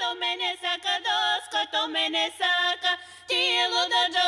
Кој мене сака, доско то мене сака, тило да джа